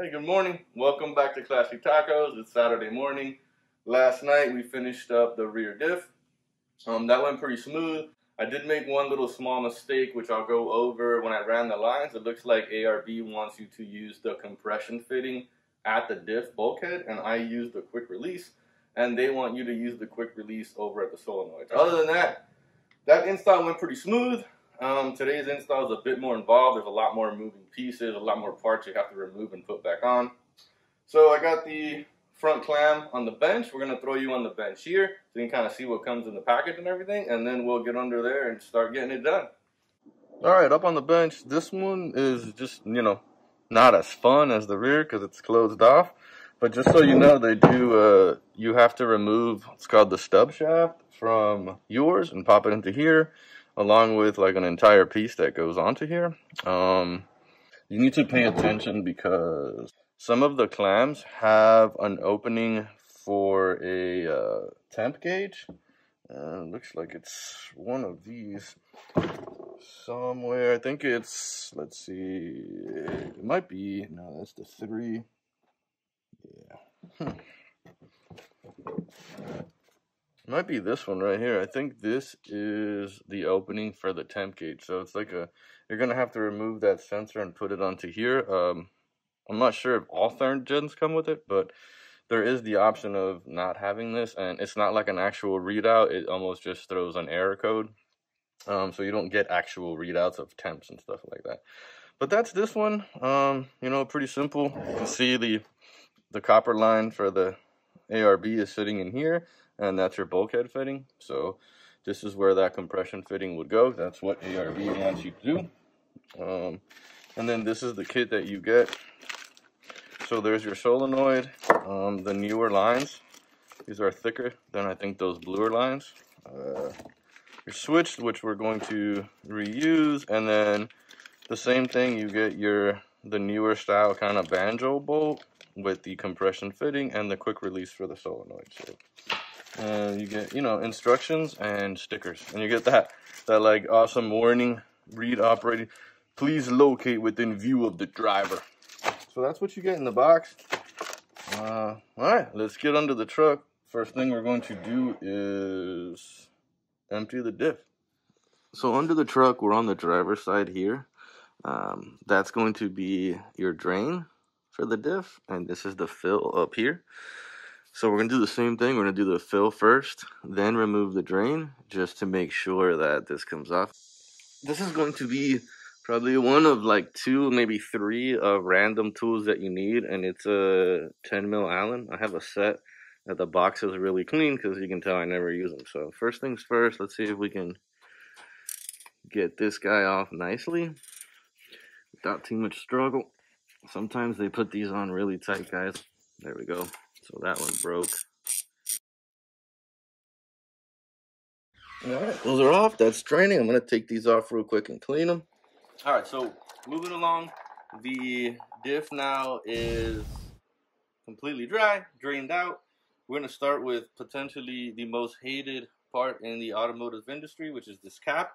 Hey, good morning. Welcome back to Classy Tacos. It's Saturday morning. Last night we finished up the rear diff. Um, that went pretty smooth. I did make one little small mistake, which I'll go over when I ran the lines. It looks like ARB wants you to use the compression fitting at the diff bulkhead, and I used the quick release, and they want you to use the quick release over at the solenoid. Other than that, that install went pretty smooth. Um, today's install is a bit more involved. There's a lot more moving pieces, a lot more parts you have to remove and put back on. So I got the front clam on the bench. We're going to throw you on the bench here so you can kind of see what comes in the package and everything. And then we'll get under there and start getting it done. All right, up on the bench. This one is just, you know, not as fun as the rear because it's closed off. But just so you know, they do, uh, you have to remove, it's called the stub shaft from yours and pop it into here along with like an entire piece that goes onto here. Um, you need to pay attention because some of the clams have an opening for a uh, temp gauge. Uh, looks like it's one of these somewhere. I think it's, let's see, it might be, no, that's the three. Yeah. Hmm. Might be this one right here. I think this is the opening for the temp gauge. So it's like a, you're going to have to remove that sensor and put it onto here. Um, I'm not sure if all third gens come with it, but there is the option of not having this, and it's not like an actual readout. It almost just throws an error code, um, so you don't get actual readouts of temps and stuff like that. But that's this one. Um, you know, pretty simple. You can see the the copper line for the ARB is sitting in here, and that's your bulkhead fitting. So this is where that compression fitting would go. That's what ARB wants you to do. Um, and then this is the kit that you get so there's your solenoid, um, the newer lines. These are thicker than I think those bluer lines. Uh, your switch, which we're going to reuse, and then the same thing, you get your the newer style kind of banjo bolt with the compression fitting and the quick release for the solenoid. So uh, you get, you know, instructions and stickers. And you get that, that like awesome warning, read operating. Please locate within view of the driver. So that's what you get in the box. Uh, Alright, let's get under the truck. First thing we're going to do is empty the diff. So under the truck, we're on the driver's side here. Um, that's going to be your drain for the diff, and this is the fill up here. So we're going to do the same thing. We're going to do the fill first, then remove the drain, just to make sure that this comes off. This is going to be probably one of like two, maybe three of random tools that you need, and it's a 10 mil Allen. I have a set that the box is really clean because you can tell I never use them. So first things first, let's see if we can get this guy off nicely without too much struggle. Sometimes they put these on really tight, guys. There we go. So that one broke. Alright, those are off. That's draining. I'm going to take these off real quick and clean them. All right, so moving along, the diff now is completely dry, drained out. We're going to start with potentially the most hated part in the automotive industry, which is this cap.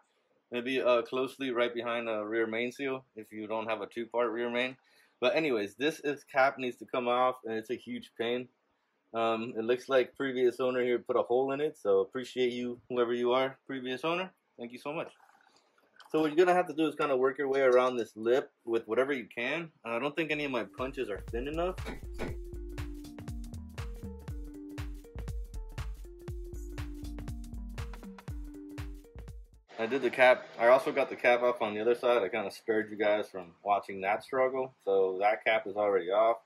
Maybe uh, closely right behind a rear main seal if you don't have a two-part rear main. But anyways, this is cap needs to come off, and it's a huge pain. Um, it looks like previous owner here put a hole in it, so appreciate you, whoever you are, previous owner. Thank you so much. So what you're gonna have to do is kind of work your way around this lip with whatever you can. I don't think any of my punches are thin enough. I did the cap. I also got the cap off on the other side. I kind of spared you guys from watching that struggle. So that cap is already off.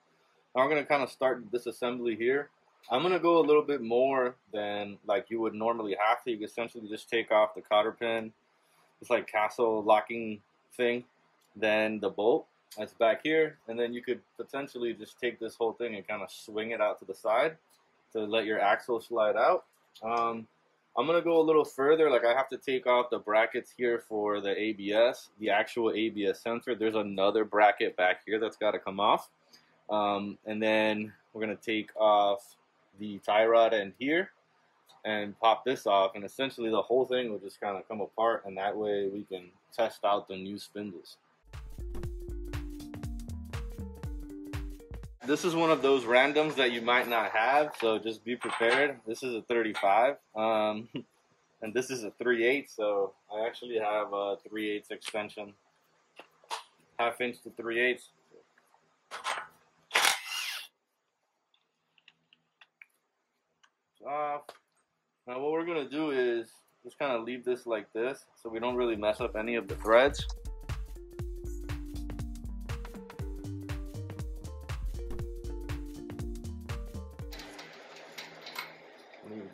Now I'm going to kind of start this assembly here. I'm going to go a little bit more than like you would normally have to. You can essentially just take off the cotter pin this like castle locking thing. Then the bolt that's back here, and then you could potentially just take this whole thing and kind of swing it out to the side to let your axle slide out. Um, I'm gonna go a little further. Like I have to take off the brackets here for the ABS, the actual ABS sensor. There's another bracket back here that's got to come off, um, and then we're gonna take off the tie rod end here and pop this off and essentially the whole thing will just kind of come apart and that way we can test out the new spindles. This is one of those randoms that you might not have, so just be prepared. This is a 35, um, and this is a 3/8, so I actually have a 3/8 extension, half inch to 3/8. Off. Now what we're gonna do is just kind of leave this like this, so we don't really mess up any of the threads.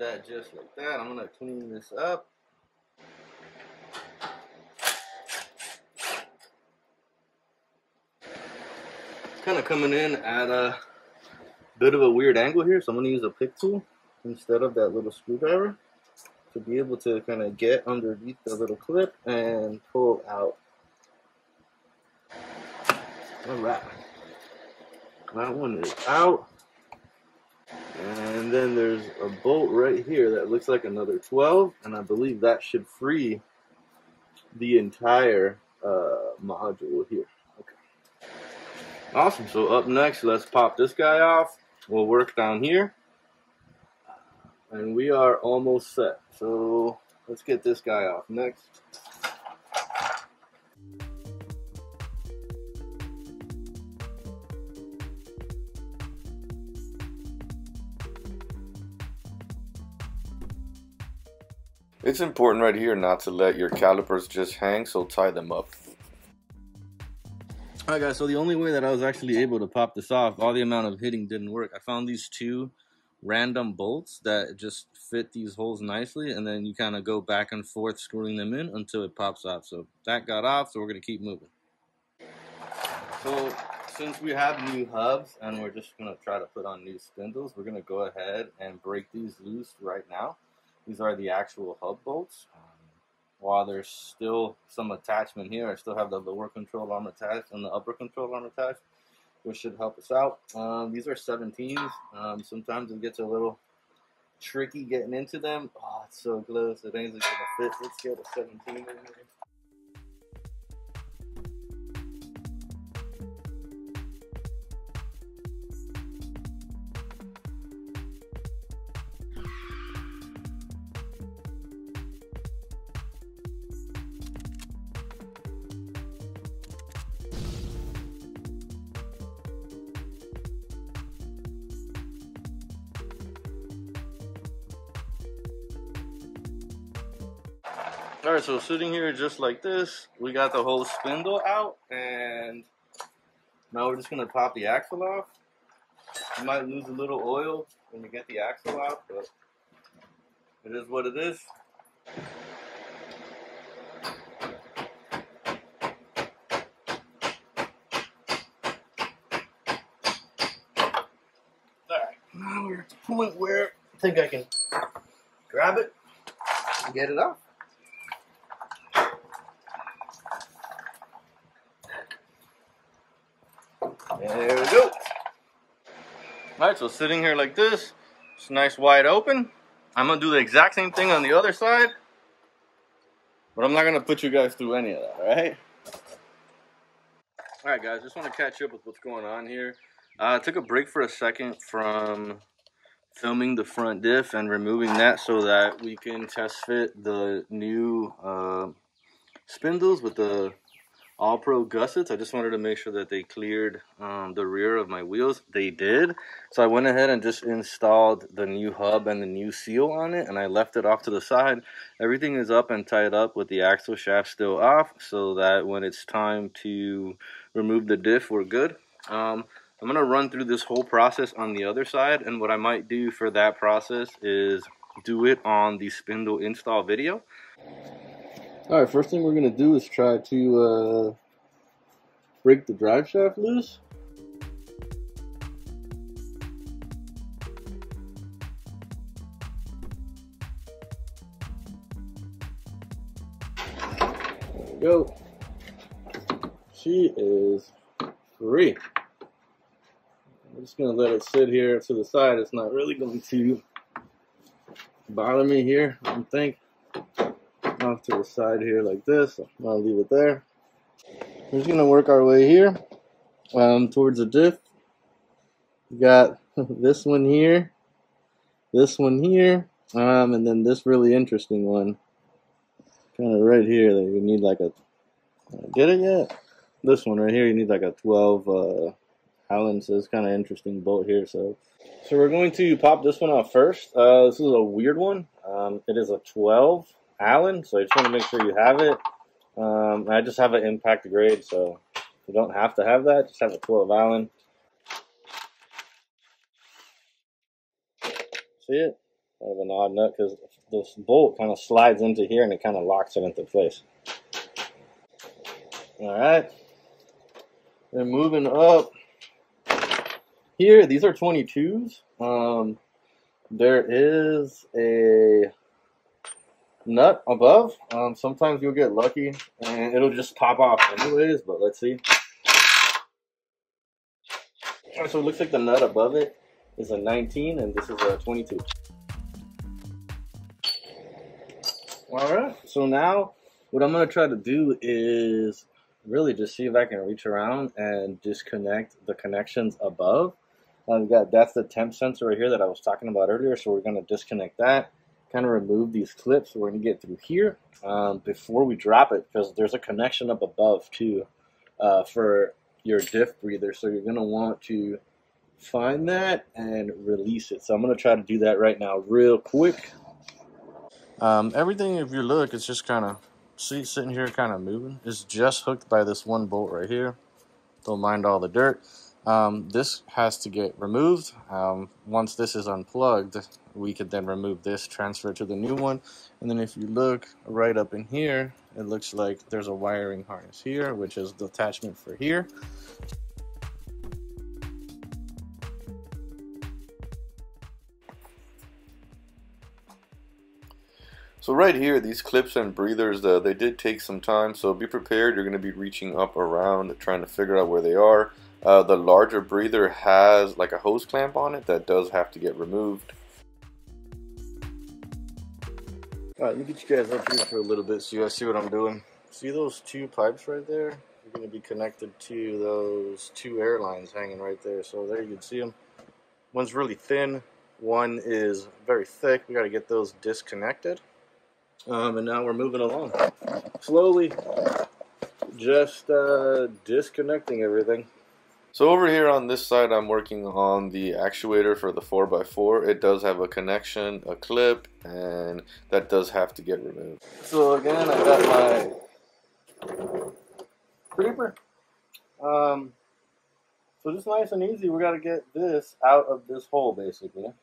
That just like that. I'm gonna clean this up. Kind of coming in at a bit of a weird angle here, so I'm gonna use a pick tool instead of that little screwdriver to be able to kind of get underneath the little clip and pull out. All right, that one is out. And then there's a bolt right here that looks like another 12, and I believe that should free the entire uh, module here. Okay. Awesome. So up next, let's pop this guy off. We'll work down here. And we are almost set. So let's get this guy off next. It's important right here not to let your calipers just hang, so tie them up. Alright guys, so the only way that I was actually able to pop this off, all the amount of hitting didn't work. I found these two random bolts that just fit these holes nicely and then you kind of go back and forth screwing them in until it pops off. So that got off, so we're going to keep moving. So since we have new hubs and we're just going to try to put on new spindles, we're going to go ahead and break these loose right now. These are the actual hub bolts. Um, while there's still some attachment here, I still have the lower control arm attached and the upper control arm attached, which should help us out. Um, these are 17s. Um, sometimes it gets a little tricky getting into them. Oh, it's so close. It ain't gonna fit. Let's get a 17 in here. Right, so sitting here just like this, we got the whole spindle out, and now we're just gonna pop the axle off. You might lose a little oil when you get the axle out, but it is what it is. Alright, now we're at the point where I think I can grab it and get it off. There we go. Alright, so sitting here like this, it's nice wide open. I'm to do the exact same thing on the other side. But I'm not to put you guys through any of that, alright? Alright guys, just want to catch up with what's going on here. Uh, I took a break for a second from filming the front diff and removing that so that we can test fit the new uh, spindles with the all pro gussets. I just wanted to make sure that they cleared um, the rear of my wheels. They did. So I went ahead and just installed the new hub and the new seal on it and I left it off to the side. Everything is up and tied up with the axle shaft still off so that when it's time to remove the diff, we're good. Um, I'm going to run through this whole process on the other side and what I might do for that process is do it on the spindle install video. Alright, first thing we're going to do is try to uh, break the drive shaft loose. There we go. She is free. I'm just going to let it sit here to the side. It's not really going to bother me here, I don't think off to the side here like this. I'll leave it there. We're just gonna work our way here um, towards the diff. You got this one here, this one here, um, and then this really interesting one, kind of right here that you need like a, get it yet? This one right here, you need like a 12 uh, so it's kind of interesting bolt here. So, so we're going to pop this one off first. Uh, this is a weird one. Um, it is a 12 Allen, so I just want to make sure you have it. Um, I just have an impact grade, so you don't have to have that. Just have a 12 Allen. See it? Kind of an odd nut because this bolt kind of slides into here and it kind of locks it into place. All right. Then moving up here, these are 22s. Um, there is a nut above. Um, sometimes you'll get lucky and it'll just pop off anyways, but let's see. So it looks like the nut above it is a 19 and this is a 22. All right, so now what I'm gonna try to do is really just see if I can reach around and disconnect the connections above. I've got that's the temp sensor right here that I was talking about earlier, so we're gonna disconnect that, kind of remove these clips. We're gonna get through here um, before we drop it because there's a connection up above too uh, for your diff breather. So you're gonna want to find that and release it. So I'm going to try to do that right now real quick. Um, everything, if you look, it's just kind of, see, sitting here kind of moving. It's just hooked by this one bolt right here. Don't mind all the dirt. Um, this has to get removed. Um, once this is unplugged, we could then remove this, transfer to the new one. And then if you look right up in here, it looks like there's a wiring harness here, which is the attachment for here. So right here, these clips and breathers, uh, they did take some time, so be prepared. You're going to be reaching up around, trying to figure out where they are. Uh, the larger breather has like a hose clamp on it that does have to get removed. Alright, let me get you guys up here for a little bit so you guys see what I'm doing. See those two pipes right there? They're going to be connected to those two air lines hanging right there. So there you can see them. One's really thin, one is very thick. We got to get those disconnected. Um, and now we're moving along. Slowly, just uh, disconnecting everything. So over here on this side, I'm working on the actuator for the 4x4. It does have a connection, a clip, and that does have to get removed. So again, I got my creeper. Um, so just nice and easy, we got to get this out of this hole, basically.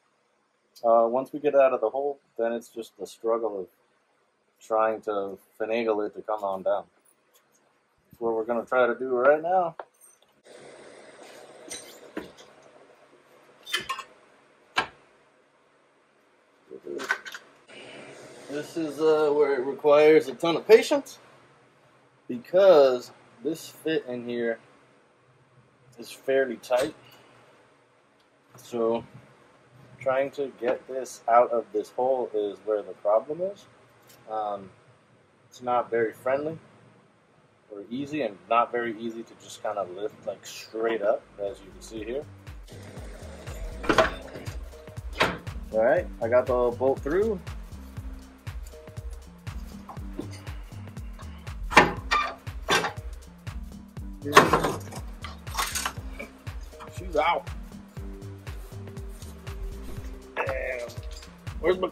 Uh, once we get out of the hole, then it's just the struggle of trying to finagle it to come on down. That's what we're going to try to do right now. This is uh, where it requires a ton of patience because this fit in here is fairly tight. So trying to get this out of this hole is where the problem is. Um, it's not very friendly or easy and not very easy to just kind of lift like straight up as you can see here. All right, I got the bolt through.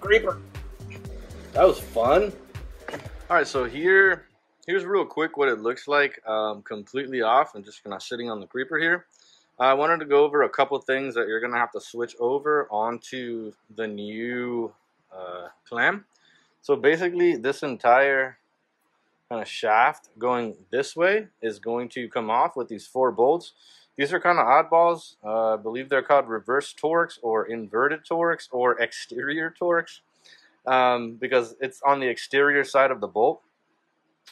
Where's my creeper? That was fun. All right, so here, here's real quick what it looks like um, completely off I'm just kind of sitting on the creeper here. I wanted to go over a couple things that you're going to have to switch over onto the new uh, clam. So basically, this entire kind of shaft going this way is going to come off with these four bolts. These are kind of oddballs. Uh, I believe they're called reverse Torx or inverted Torx or exterior Torx um, because it's on the exterior side of the bolt.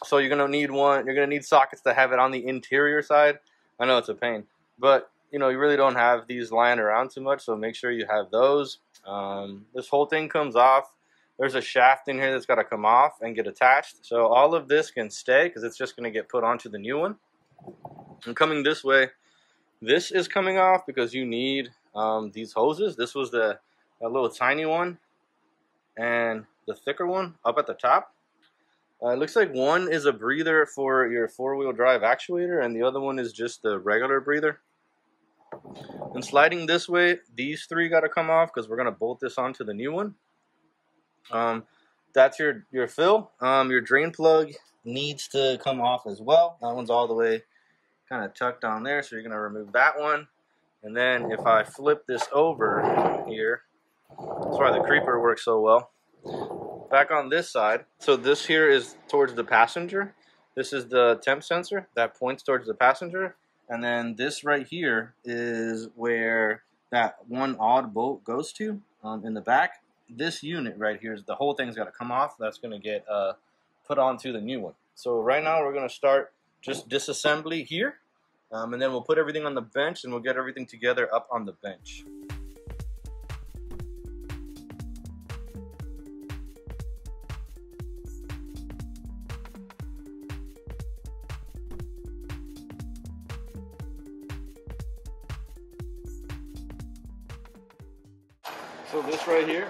So you're gonna need one. You're gonna need sockets to have it on the interior side. I know it's a pain, but you know you really don't have these lying around too much. So make sure you have those. Um, this whole thing comes off. There's a shaft in here that's got to come off and get attached. So all of this can stay because it's just going to get put onto the new one. And coming this way, this is coming off because you need um, these hoses. This was the little tiny one and the thicker one up at the top. Uh, it looks like one is a breather for your four-wheel drive actuator and the other one is just the regular breather. And sliding this way, these three got to come off because we're going to bolt this onto the new one. Um, that's your, your fill. Um, your drain plug needs to come off as well. That one's all the way kind of tucked on there, so you're going to remove that one. And then if I flip this over here, that's why the creeper works so well. Back on this side, so this here is towards the passenger. This is the temp sensor that points towards the passenger. And then this right here is where that one odd bolt goes to um, in the back. This unit right here is the whole thing's got to come off. That's going to get uh, put onto the new one. So right now we're going to start just disassembly here. Um, and then we'll put everything on the bench and we'll get everything together up on the bench. So this right here,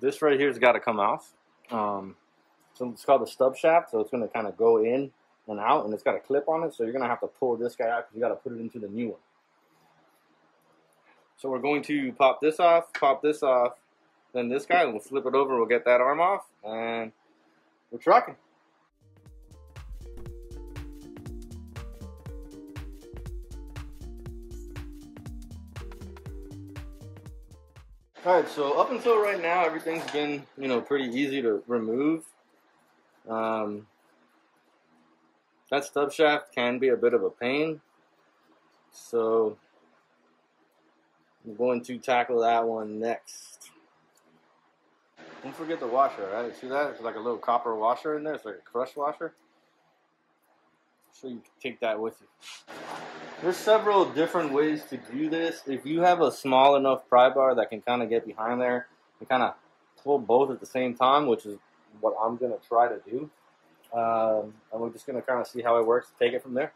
this right here's got to come off. Um, it's called the stub shaft, so it's going to kind of go in and out, and it's got a clip on it, so you're going to have to pull this guy out because you got to put it into the new one. So we're going to pop this off, pop this off, then this guy, we'll flip it over, we'll get that arm off, and we're trucking. Alright, so up until right now, everything's been, you know, pretty easy to remove. Um, that stub shaft can be a bit of a pain. So, I'm going to tackle that one next. Don't forget the washer, right? See that? It's like a little copper washer in there. It's like a crush washer. So you can take that with you. There's several different ways to do this. If you have a small enough pry bar that can kind of get behind there and kind of pull both at the same time, which is what I'm going to try to do. Um, and we're just going to kind of see how it works, take it from there.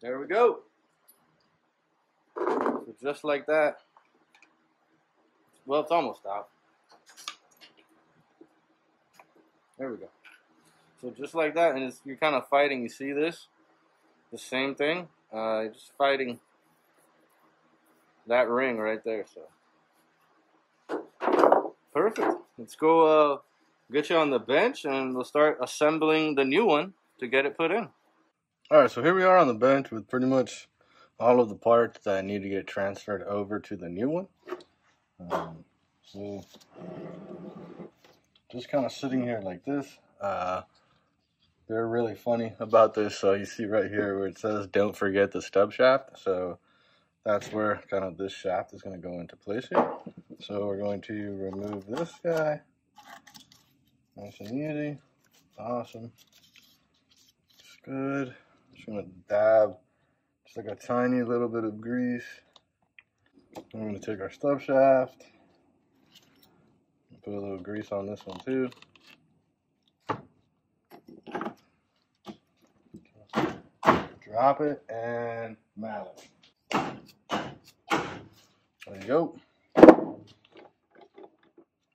There we go. So just like that. Well, it's almost out. There we go. So just like that, and it's you're kind of fighting. You see this? The same thing. Uh, just fighting that ring right there. So perfect. Let's go uh, get you on the bench, and we'll start assembling the new one to get it put in. All right. So here we are on the bench with pretty much all of the parts that I need to get transferred over to the new one. Um, so just kind of sitting here like this. Uh, they're really funny about this. So you see right here where it says don't forget the stub shaft. So that's where kind of this shaft is going to go into place here. So we're going to remove this guy. Nice and easy. Awesome. It's good. Just going to dab just like a tiny little bit of grease. I'm going to take our stub shaft. Put a little grease on this one too. Drop it and mallet. There you go.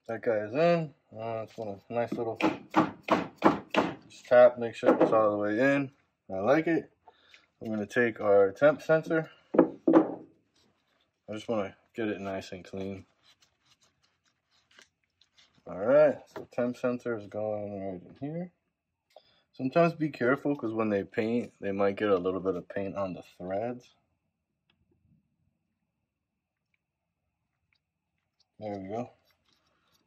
That guy is in. Uh, it's one a nice little just tap, make sure it's all the way in. I like it. I'm going to take our temp sensor. I just want to get it nice and clean. Alright, so temp sensor is going right in here. Sometimes be careful because when they paint, they might get a little bit of paint on the threads. There we go.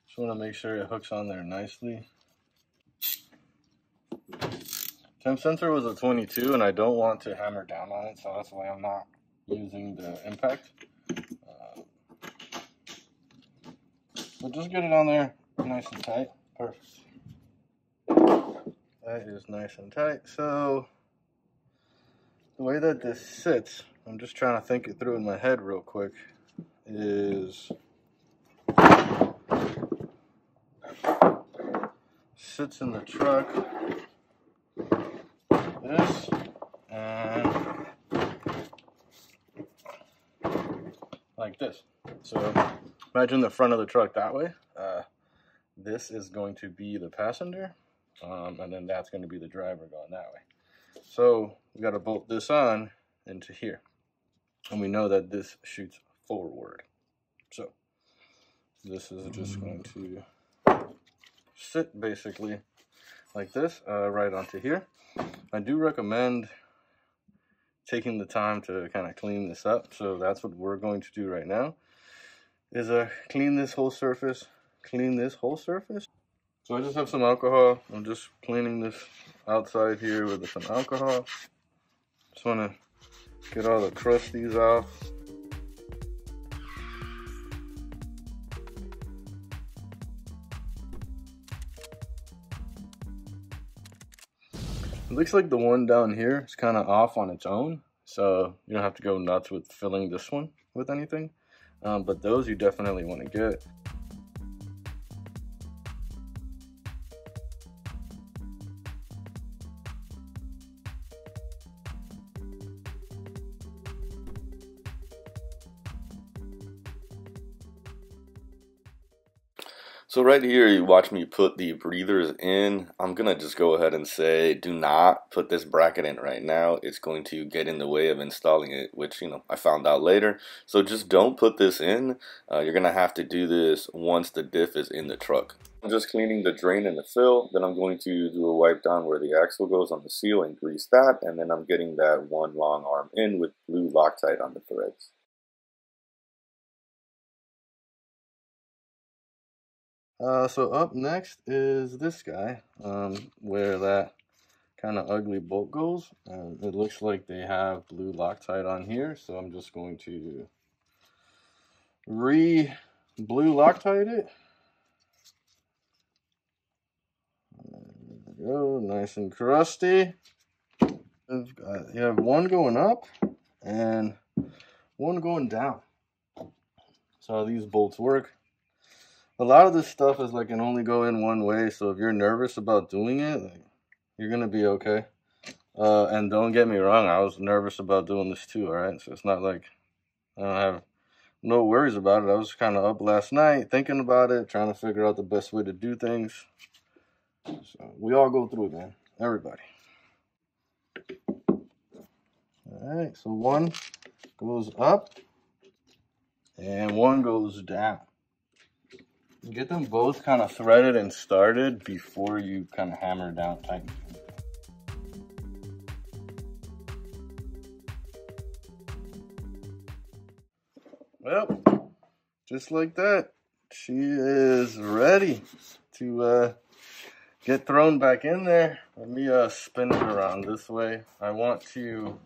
Just want to make sure it hooks on there nicely. Temp sensor was a 22 and I don't want to hammer down on it, so that's why I'm not using the impact. Uh, but just get it on there nice and tight. Perfect. That is nice and tight. So the way that this sits, I'm just trying to think it through in my head real quick, is sits in the truck. This and like this. So imagine the front of the truck that way. Uh, this is going to be the passenger, um, and then that's going to be the driver going that way. So we got to bolt this on into here. And we know that this shoots forward. So this is just going to sit basically like this uh, right onto here. I do recommend taking the time to kind of clean this up. So that's what we're going to do right now is uh, clean this whole surface, clean this whole surface. So I just have some alcohol. I'm just cleaning this outside here with some alcohol. Just want to get all the crusties off. It looks like the one down here is kind of off on its own, so you don't have to go nuts with filling this one with anything. Um, but those you definitely want to get. Right here, you watch me put the breathers in. I'm going to just go ahead and say, do not put this bracket in right now. It's going to get in the way of installing it, which, you know, I found out later. So just don't put this in. Uh, you're going to have to do this once the diff is in the truck. I'm just cleaning the drain and the fill. Then I'm going to do a wipe down where the axle goes on the seal and grease that. And then I'm getting that one long arm in with blue Loctite on the threads. Uh, so up next is this guy, um, where that kind of ugly bolt goes. It looks like they have blue Loctite on here, so I'm just going to re-blue Loctite it. There we go, nice and crusty. Got, you have one going up and one going down. So how these bolts work a lot of this stuff is like can only go in one way. So if you're nervous about doing it, like, you're gonna be okay. Uh, and don't get me wrong, I was nervous about doing this too. All right, so it's not like I don't have no worries about it. I was kind of up last night thinking about it, trying to figure out the best way to do things. So we all go through it, man. Everybody. All right, so one goes up and one goes down. Get them both kind of threaded and started before you kind of hammer down tighten. Well, just like that, she is ready to uh, get thrown back in there. Let me uh, spin it around this way. I want to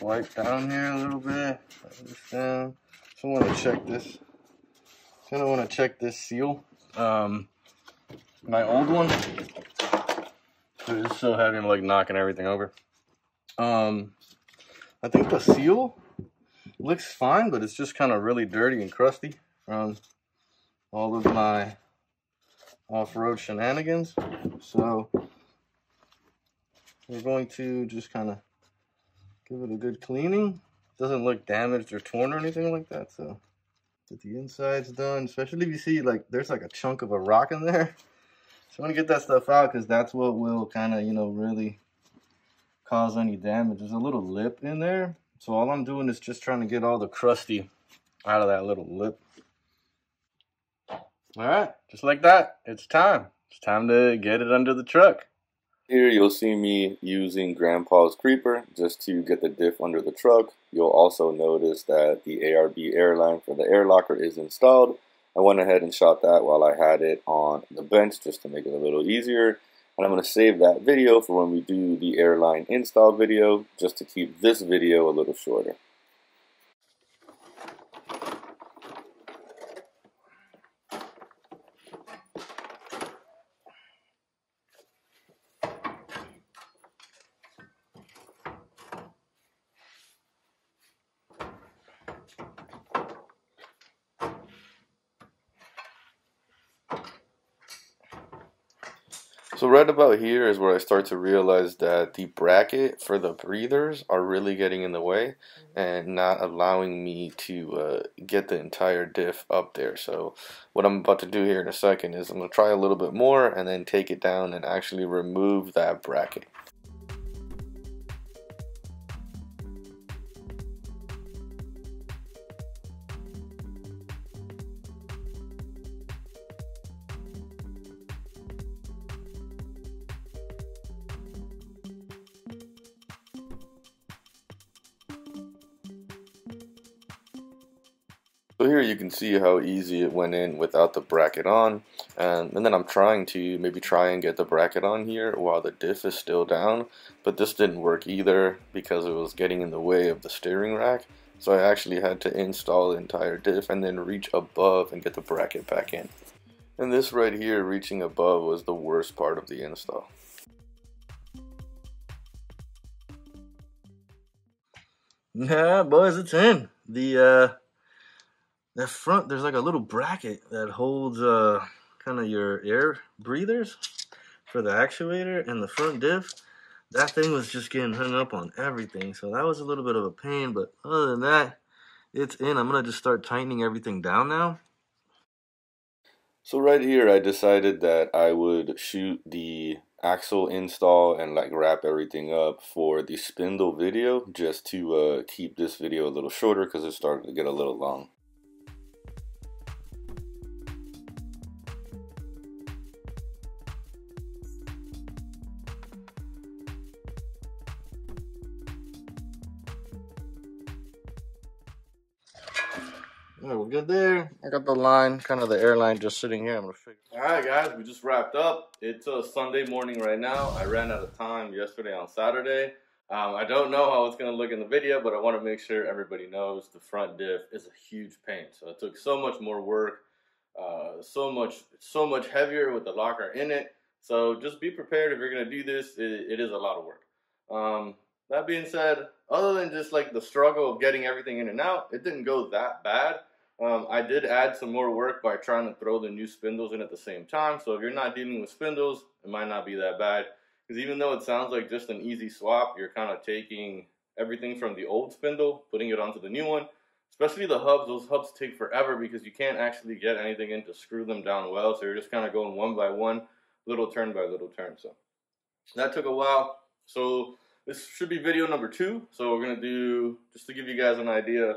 wipe down here a little bit. This down. So I want to check this. Kind of want to check this seal. Um, my old one is so heavy, I'm like knocking everything over. Um, I think the seal looks fine, but it's just kind of really dirty and crusty from all of my off-road shenanigans. So we're going to just kind of give it a good cleaning doesn't look damaged or torn or anything like that. So get the inside's done, especially if you see like there's like a chunk of a rock in there. So I want to get that stuff out because that's what will kind of, you know, really cause any damage. There's a little lip in there. So all I'm doing is just trying to get all the crusty out of that little lip. All right, just like that, it's time. It's time to get it under the truck. Here you'll see me using Grandpa's creeper just to get the diff under the truck. You'll also notice that the ARB airline for the air locker is installed. I went ahead and shot that while I had it on the bench just to make it a little easier. And I'm going to save that video for when we do the airline install video just to keep this video a little shorter. Right about here is where I start to realize that the bracket for the breathers are really getting in the way and not allowing me to uh, get the entire diff up there. So what I'm about to do here in a second is I'm going to try a little bit more and then take it down and actually remove that bracket. So here you can see how easy it went in without the bracket on. And, and then I'm trying to maybe try and get the bracket on here while the diff is still down. But this didn't work either because it was getting in the way of the steering rack. So I actually had to install the entire diff and then reach above and get the bracket back in. And this right here, reaching above, was the worst part of the install. Yeah, boys, it's in. The uh that front there's like a little bracket that holds uh kind of your air breathers for the actuator and the front diff. That thing was just getting hung up on everything so that was a little bit of a pain but other than that it's in. I'm gonna just start tightening everything down now. So right here i decided that i would shoot the axle install and like wrap everything up for the spindle video just to uh, keep this video a little shorter because it's starting to get a little long we're good there. I got the line, kind of the airline just sitting here. I'm gonna figure. Alright guys, we just wrapped up. It's a Sunday morning right now. I ran out of time yesterday on Saturday. Um, I don't know how it's gonna look in the video, but I want to make sure everybody knows the front diff is a huge pain. So it took so much more work, uh, so much, so much heavier with the locker in it. So just be prepared if you're gonna do this. it, it is a lot of work. Um, that being said, other than just like the struggle of getting everything in and out, it didn't go that bad. Um, I did add some more work by trying to throw the new spindles in at the same time. So if you're not dealing with spindles, it might not be that bad. Because even though it sounds like just an easy swap, you're kind of taking everything from the old spindle, putting it onto the new one. Especially the hubs, those hubs take forever because you can't actually get anything in to screw them down well. So you're just kind of going one by one, little turn by little turn. So that took a while. So this should be video number two. So we're gonna do, just to give you guys an idea,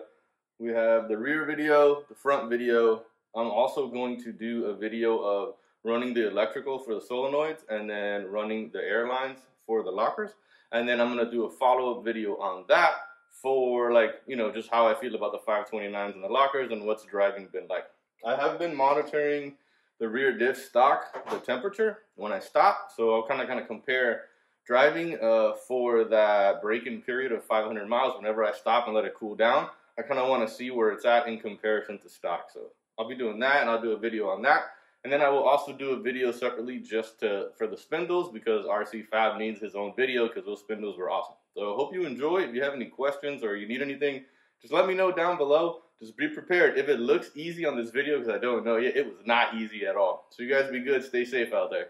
we have the rear video, the front video. I'm also going to do a video of running the electrical for the solenoids and then running the airlines for the lockers. And then I'm gonna do a follow-up video on that for like, you know, just how I feel about the 529s and the lockers and what's driving been like. I have been monitoring the rear diff stock, the temperature when I stop. So I'll kind of kind of compare driving uh, for that break-in period of 500 miles, whenever I stop and let it cool down, I kind of want to see where it's at in comparison to stock. So I'll be doing that, and I'll do a video on that. And then I will also do a video separately just to for the spindles because RC Fab needs his own video because those spindles were awesome. So I hope you enjoy. If you have any questions or you need anything, just let me know down below. Just be prepared. If it looks easy on this video, because I don't know yet, it was not easy at all. So you guys be good. Stay safe out there.